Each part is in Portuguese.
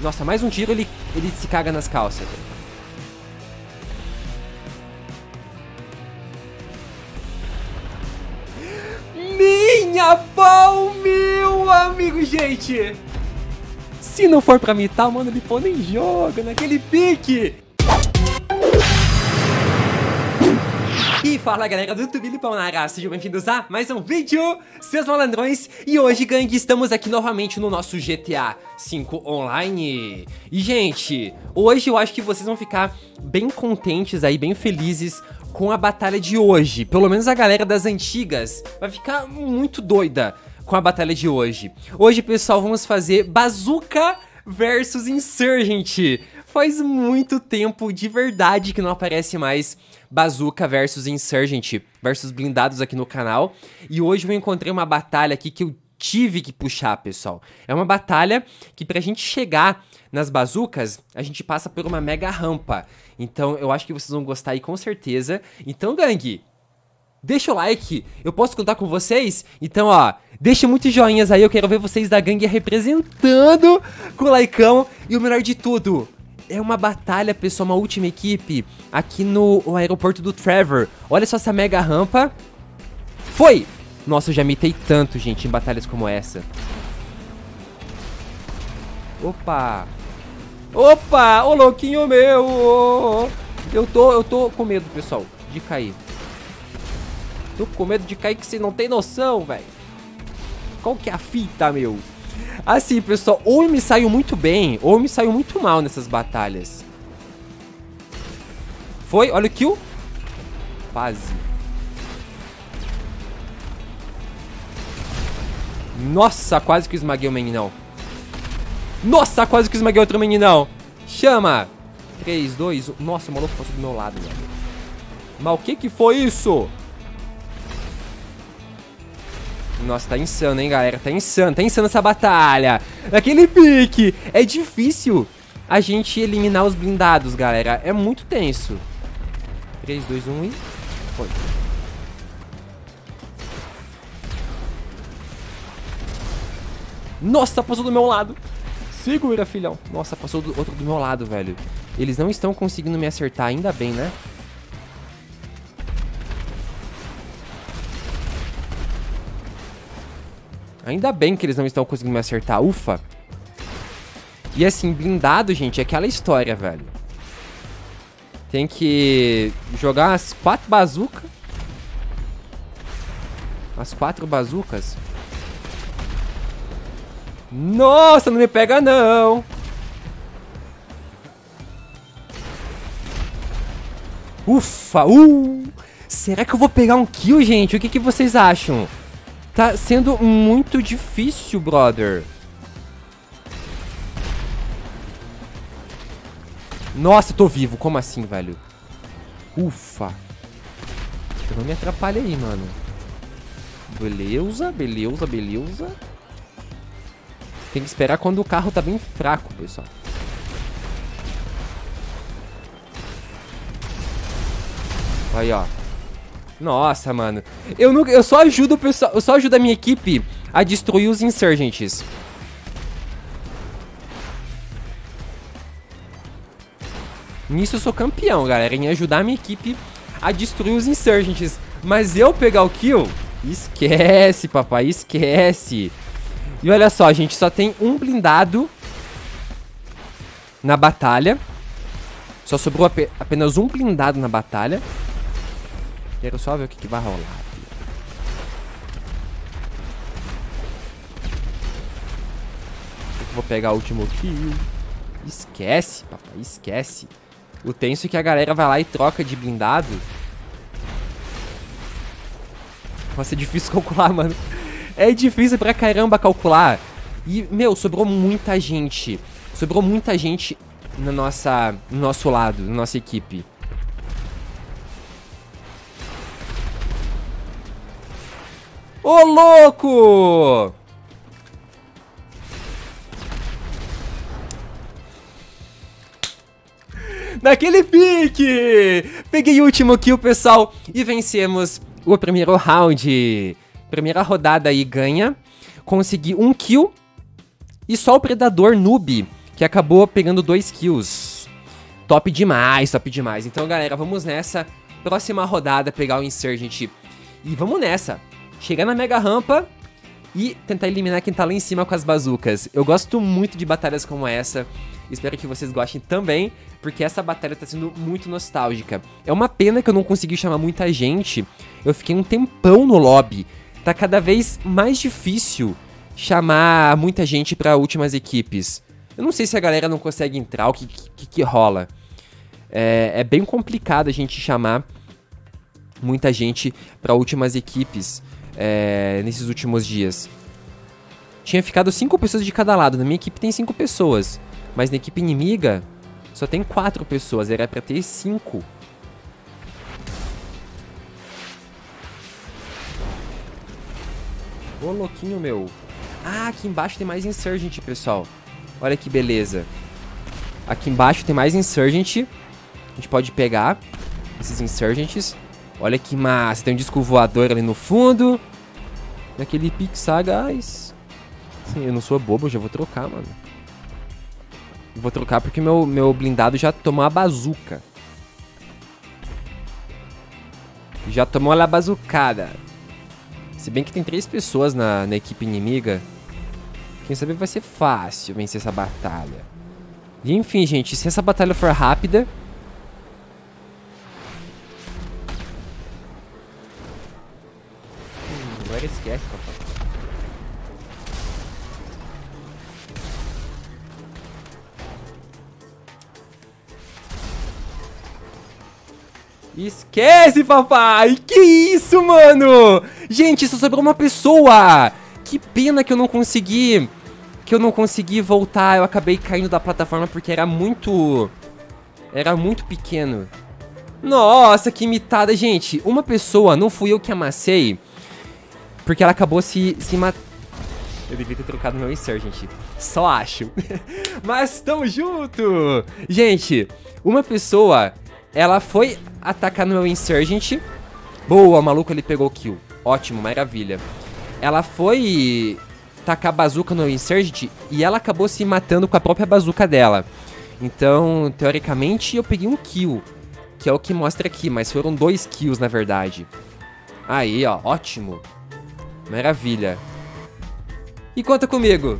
Nossa, mais um tiro, ele, ele se caga nas calças. Minha pau, meu amigo, gente! Se não for pra mitar, mano, ele pô nem joga naquele pique! Fala galera do YouTube Lipão na área, sejam bem-vindos a mais um vídeo, seus malandrões. E hoje, gangue, estamos aqui novamente no nosso GTA 5 Online. E gente, hoje eu acho que vocês vão ficar bem contentes aí, bem felizes com a batalha de hoje. Pelo menos a galera das antigas vai ficar muito doida com a batalha de hoje. Hoje, pessoal, vamos fazer Bazooka versus Insurgent Faz muito tempo de verdade que não aparece mais Bazooka versus Insurgent versus blindados aqui no canal. E hoje eu encontrei uma batalha aqui que eu tive que puxar, pessoal. É uma batalha que pra gente chegar nas bazucas, a gente passa por uma mega rampa. Então eu acho que vocês vão gostar aí com certeza. Então, gangue, deixa o like, eu posso contar com vocês? Então, ó, deixa muitos joinhas aí, eu quero ver vocês da gangue representando com o likeão. E o melhor de tudo, é uma batalha, pessoal, uma última equipe aqui no aeroporto do Trevor. Olha só essa mega rampa. Foi! Nossa, eu já mitei tanto, gente, em batalhas como essa. Opa! Opa! Ô, louquinho meu! Eu tô, eu tô com medo, pessoal, de cair. Tô com medo de cair que você não tem noção, velho. Qual que é a fita, meu? Assim, pessoal, ou eu me saio muito bem, ou eu me saio muito mal nessas batalhas. Foi, olha o kill. Quase. Nossa, quase que esmaguei o meninão. Nossa, quase que esmaguei outro meninão. Chama. 3, 2, 1. Nossa, o maluco passou do meu lado, velho. Mas o que que foi isso? Nossa, tá insano, hein, galera? Tá insano, tá insano essa batalha. Naquele pique. É difícil a gente eliminar os blindados, galera. É muito tenso. 3, 2, 1 e... Foi. Nossa, passou do meu lado. Segura, filhão. Nossa, passou do outro do meu lado, velho. Eles não estão conseguindo me acertar, ainda bem, né? Ainda bem que eles não estão conseguindo me acertar. Ufa. E assim, blindado, gente, é aquela história, velho. Tem que jogar as quatro bazucas. As quatro bazucas. Nossa, não me pega não. Ufa, uh. Será que eu vou pegar um kill, gente? O que, que vocês acham? Tá sendo muito difícil, brother. Nossa, tô vivo. Como assim, velho? Ufa. Não me atrapalha aí, mano. Beleza, beleza, beleza. Tem que esperar quando o carro tá bem fraco, pessoal. Aí, ó. Nossa, mano. Eu, não, eu só ajudo o pessoal. Eu só ajudo a minha equipe a destruir os insurgentes. Nisso eu sou campeão, galera. Em ajudar a minha equipe a destruir os insurgentes. Mas eu pegar o kill? Esquece, papai. Esquece. E olha só, gente só tem um blindado na batalha. Só sobrou ap apenas um blindado na batalha. Quero só ver o que, que vai rolar. Vou pegar o último kill. Esquece, papai, esquece. O tenso é que a galera vai lá e troca de blindado. Nossa, é difícil calcular, mano. É difícil pra caramba calcular. E, meu, sobrou muita gente. Sobrou muita gente na nossa, no nosso lado, na nossa equipe. Ô, louco! Naquele pique! Peguei o último kill, pessoal, e vencemos o primeiro round. Primeira rodada aí ganha. Consegui um kill. E só o Predador Noob que acabou pegando dois kills. Top demais, top demais. Então, galera, vamos nessa. Próxima rodada, pegar o Insurgent. E vamos nessa. Chegar na mega rampa e tentar eliminar quem tá lá em cima com as bazucas. Eu gosto muito de batalhas como essa. Espero que vocês gostem também, porque essa batalha tá sendo muito nostálgica. É uma pena que eu não consegui chamar muita gente. Eu fiquei um tempão no lobby. Tá cada vez mais difícil chamar muita gente para últimas equipes. Eu não sei se a galera não consegue entrar, o que, que, que rola. É, é, bem complicado a gente chamar muita gente para últimas equipes é, nesses últimos dias. Tinha ficado cinco pessoas de cada lado. Na minha equipe tem cinco pessoas. Mas na equipe inimiga só tem quatro pessoas. Era pra ter cinco. Ô, louquinho meu. Ah, aqui embaixo tem mais Insurgent, pessoal. Olha que beleza. Aqui embaixo tem mais Insurgent. A gente pode pegar esses Insurgents. Olha que massa. Tem um disco voador ali no fundo. E aquele pique sagaz. Sim, eu não sou bobo, eu já vou trocar, mano. vou trocar porque meu, meu blindado já tomou a bazuca. Já tomou a bazucada. Se bem que tem três pessoas na, na equipe inimiga. Quem sabe vai ser fácil vencer essa batalha. E enfim, gente, se essa batalha for rápida, Esquece, papai! Que isso, mano? Gente, só sobrou uma pessoa! Que pena que eu não consegui... Que eu não consegui voltar. Eu acabei caindo da plataforma porque era muito... Era muito pequeno. Nossa, que imitada, gente. Uma pessoa, não fui eu que amassei. Porque ela acabou se, se matando. Eu devia ter trocado meu Insurgent. Só acho. Mas tamo junto! Gente, uma pessoa, ela foi atacar no meu Insurgent. Boa, o maluco ele pegou kill. Ótimo, maravilha. Ela foi tacar a bazuca no Insurgent e ela acabou se matando com a própria bazuca dela. Então, teoricamente, eu peguei um kill. Que é o que mostra aqui, mas foram dois kills na verdade. Aí, ó, ótimo. Maravilha. E conta comigo.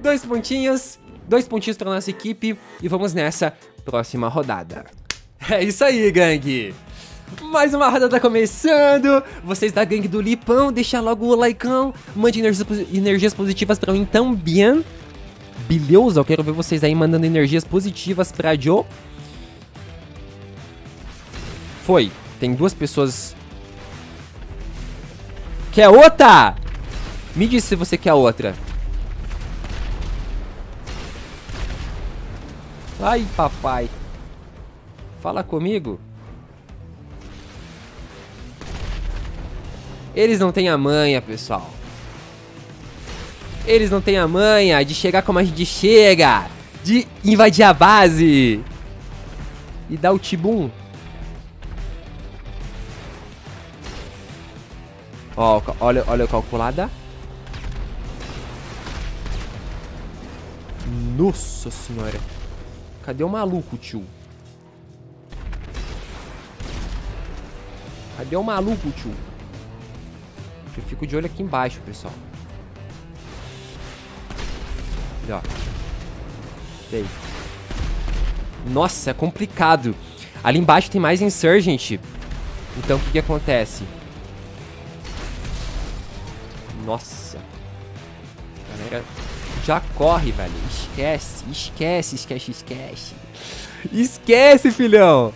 Dois pontinhos, dois pontinhos para nossa equipe e vamos nessa próxima rodada. É isso aí, gangue. Mais uma rodada começando. Vocês da gangue do Lipão, deixa logo o likeão, mande energias, positivas para mim também. Beleza? Eu quero ver vocês aí mandando energias positivas pra Joe. Foi. Tem duas pessoas Quer outra? Me diz se você quer outra. Ai, papai. Fala comigo. Eles não têm a manha, pessoal. Eles não têm a manha de chegar como a gente chega. De invadir a base. E dar o tibum. Ó, olha, olha a calculada. Nossa senhora. Cadê o maluco, tio? Cadê o maluco, tio? Eu fico de olho aqui embaixo, pessoal. Olha, ó. Ei. Nossa, é complicado. Ali embaixo tem mais Insurgent. Então, o que que acontece? Nossa. Galera, já corre, velho. Esquece, esquece, esquece, esquece. Esquece, filhão.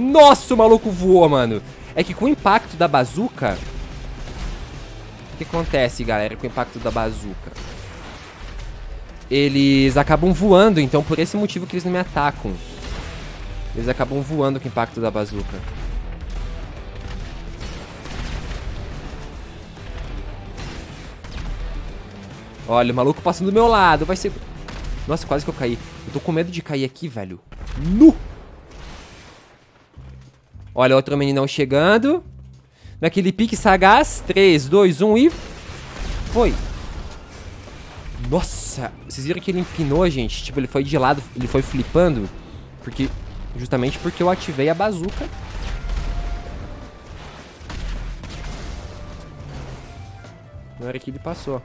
Nossa, o maluco voou, mano. É que com o impacto da bazuca... O que acontece, galera, com o impacto da bazuca? Eles acabam voando, então por esse motivo que eles não me atacam. Eles acabam voando com o impacto da bazuca. Olha, o maluco passando do meu lado. Vai ser... Nossa, quase que eu caí. Eu tô com medo de cair aqui, velho. Nu! Olha, outro meninão chegando. Naquele pique sagaz. 3, 2, 1 e... Foi. Nossa, vocês viram que ele empinou, gente? Tipo, ele foi de lado, ele foi flipando. Porque, justamente porque eu ativei a bazuca. Na hora que ele passou.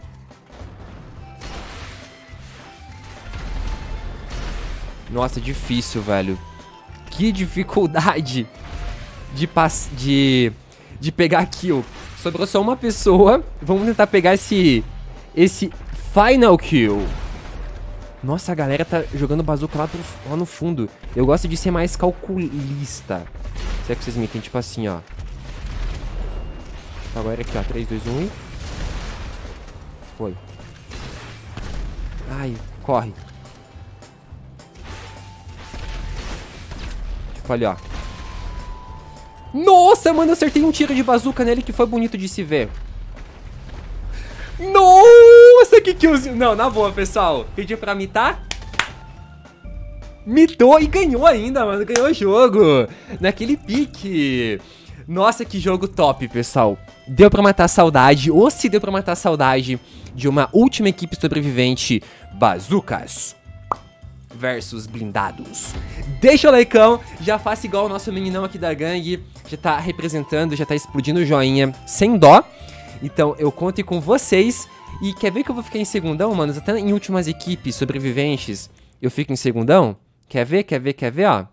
Nossa, difícil, velho. Que dificuldade de, de, de pegar kill. Sobrou só uma pessoa. Vamos tentar pegar esse, esse final kill. Nossa, a galera tá jogando bazuca lá, pro, lá no fundo. Eu gosto de ser mais calculista. Será que vocês me entendem? Tipo assim, ó. Agora aqui, ó. 3, 2, 1 e... Foi. Ai, corre. Tipo ali, ó. Nossa, mano, acertei um tiro de bazuca nele que foi bonito de se ver. Nossa, que killzinho. Não, na boa, pessoal. Pediu pra mitar? Mitou e ganhou ainda, mano. Ganhou o jogo. Naquele pique. Nossa, que jogo top, pessoal. Deu pra matar saudade, ou se deu pra matar saudade de uma última equipe sobrevivente, Bazucas versus blindados. Deixa o likeão, já faça igual o nosso meninão aqui da gangue, já tá representando, já tá explodindo o joinha, sem dó. Então eu conto com vocês. E quer ver que eu vou ficar em segundão, manos? Até em últimas equipes sobreviventes eu fico em segundão? Quer ver, quer ver, quer ver, ó?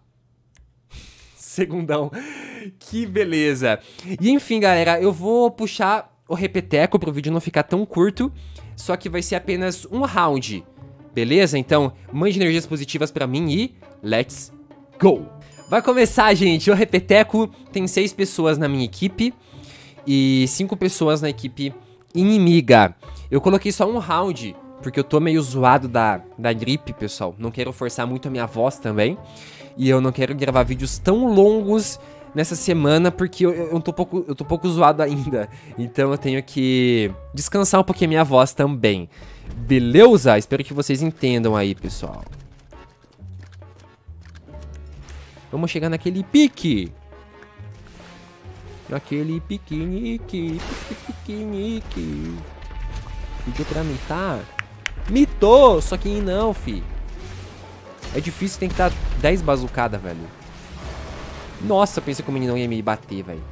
segundão. Que beleza. E enfim, galera, eu vou puxar o repeteco pro vídeo não ficar tão curto. Só que vai ser apenas um round. Beleza? Então, mande energias positivas pra mim e let's go! Vai começar, gente. O repeteco tem seis pessoas na minha equipe e cinco pessoas na equipe inimiga. Eu coloquei só um round, porque eu tô meio zoado da, da gripe, pessoal. Não quero forçar muito a minha voz também. E eu não quero gravar vídeos tão longos nessa semana, porque eu, eu, tô pouco, eu tô pouco zoado ainda. Então eu tenho que descansar um pouquinho a minha voz também. Beleza? Espero que vocês entendam aí, pessoal. Vamos chegar naquele pique. Naquele piquenique, piquenique. Pediu pra mitar? Mitou! Só que não, fi. É difícil, tem que dar 10 bazucadas, velho. Nossa, pensei que o menino ia me bater, velho.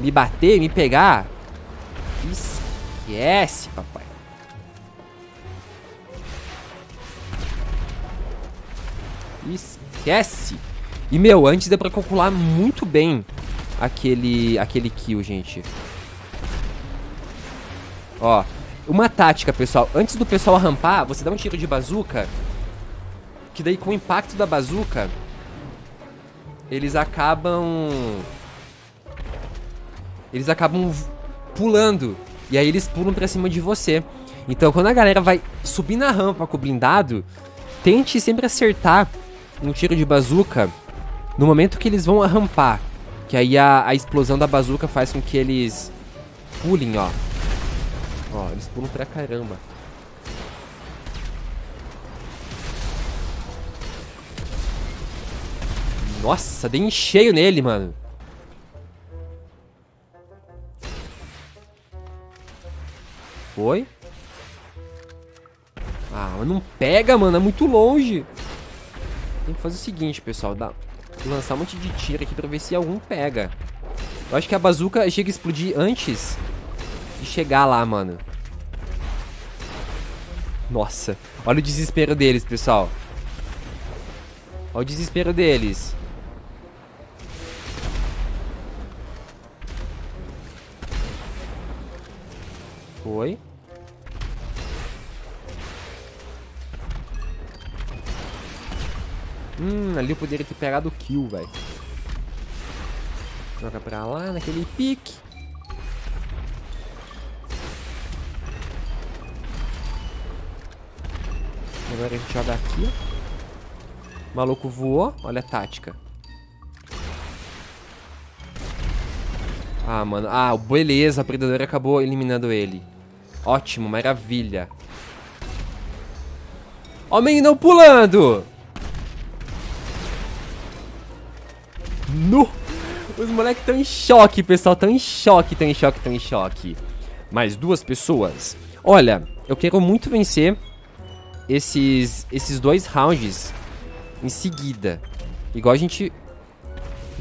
Me bater, me pegar? Esquece, papai. Esquece. E, meu, antes deu pra calcular muito bem aquele, aquele kill, gente. Ó, uma tática, pessoal. Antes do pessoal rampar, você dá um tiro de bazuca. Que daí com o impacto da bazuca, eles acabam... Eles acabam pulando. E aí eles pulam pra cima de você. Então quando a galera vai subir na rampa com o blindado, tente sempre acertar um tiro de bazuca no momento que eles vão rampar. Que aí a, a explosão da bazuca faz com que eles pulem, ó. Ó, eles pulam pra caramba. Nossa, dei em cheio nele, mano. Foi. Ah, mas não pega, mano. É muito longe. Tem que fazer o seguinte, pessoal. Dá, lançar um monte de tiro aqui pra ver se algum pega. Eu acho que a bazuca chega a explodir antes de chegar lá, mano. Nossa, olha o desespero deles, pessoal. Olha o desespero deles. Foi. Hum, ali eu poderia ter pegado o kill, velho. Joga pra lá, naquele pique. Agora a gente joga aqui. O maluco voou. Olha a tática. Ah, mano. Ah, beleza. A predadora acabou eliminando ele. Ótimo, maravilha. Ó o menino pulando! No! Os moleques estão em choque, pessoal. Estão em choque, estão em choque, estão em choque. Mais duas pessoas. Olha, eu quero muito vencer esses, esses dois rounds em seguida. Igual a gente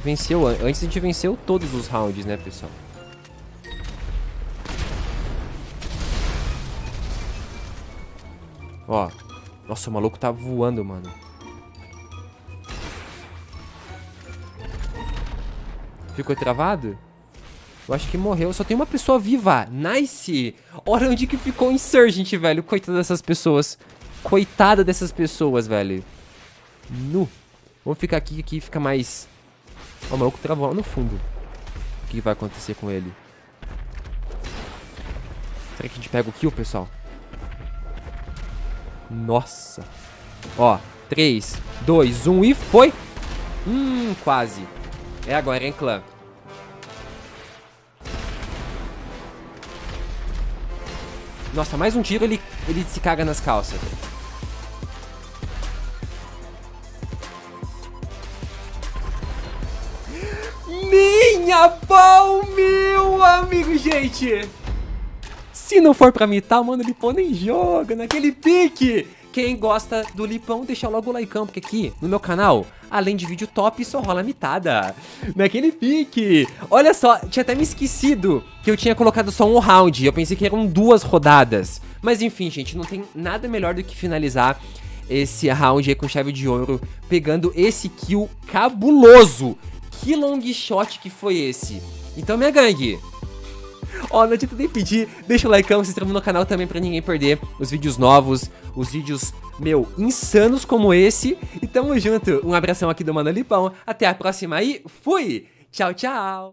venceu. Antes a gente venceu todos os rounds, né, pessoal? Ó. Nossa, o maluco tá voando, mano. Ficou travado? Eu acho que morreu. Só tem uma pessoa viva. Nice! Olha onde que ficou o Insurgent, velho. Coitada dessas pessoas. Coitada dessas pessoas, velho. Nu. Vamos ficar aqui, aqui fica mais... Ó, o maluco travou lá no fundo. O que vai acontecer com ele? Será que a gente pega o kill, pessoal? Nossa. Ó, 3, 2, 1 e foi. Hum, quase. É agora, hein, clã. Nossa, mais um tiro, ele, ele se caga nas calças. Minha pau, meu amigo, gente. Se não for pra mitar, mano, o Lipão nem joga naquele pique. Quem gosta do Lipão, deixa logo o like, porque aqui no meu canal, além de vídeo top, só rola mitada. Naquele pique. Olha só, tinha até me esquecido que eu tinha colocado só um round. Eu pensei que eram duas rodadas. Mas enfim, gente, não tem nada melhor do que finalizar esse round aí com chave de ouro, pegando esse kill cabuloso. Que long shot que foi esse? Então, minha gangue, Ó, não adianta nem pedir, deixa o like, se inscreva no canal também pra ninguém perder os vídeos novos, os vídeos, meu, insanos como esse. E tamo junto, um abração aqui do Mano Lipão, até a próxima e fui! Tchau, tchau!